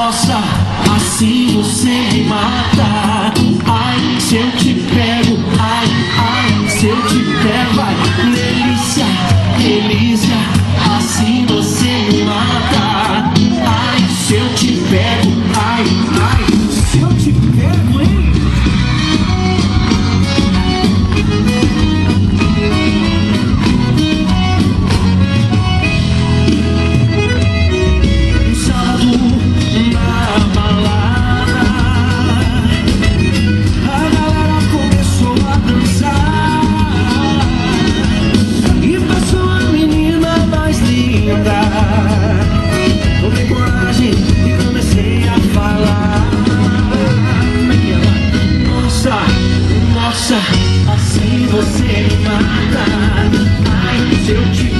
nossa, assim você me mata. Ai, se eu te pego, ai, ai, se eu te pego, vai delícia, delícia. acha? Assim você me mata. Ai, se eu te